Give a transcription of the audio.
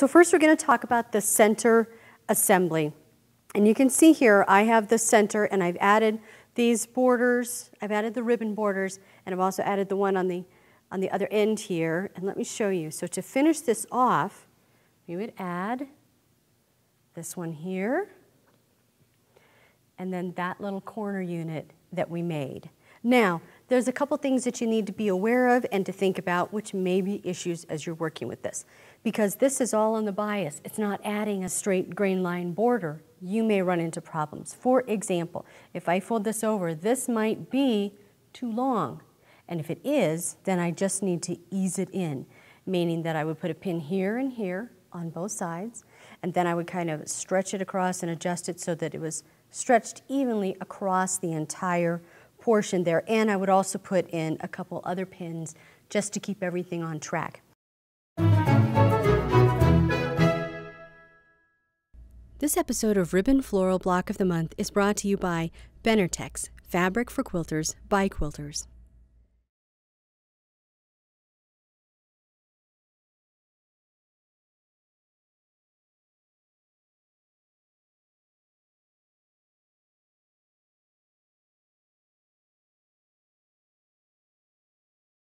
So first we're going to talk about the center assembly. And you can see here I have the center and I've added these borders, I've added the ribbon borders, and I've also added the one on the, on the other end here. And let me show you. So to finish this off, we would add this one here, and then that little corner unit that we made. Now, there's a couple things that you need to be aware of and to think about, which may be issues as you're working with this. Because this is all on the bias. It's not adding a straight grain line border. You may run into problems. For example, if I fold this over, this might be too long. And if it is, then I just need to ease it in, meaning that I would put a pin here and here on both sides, and then I would kind of stretch it across and adjust it so that it was stretched evenly across the entire portion there. And I would also put in a couple other pins just to keep everything on track. This episode of Ribbon Floral Block of the Month is brought to you by Benartex, fabric for quilters by quilters.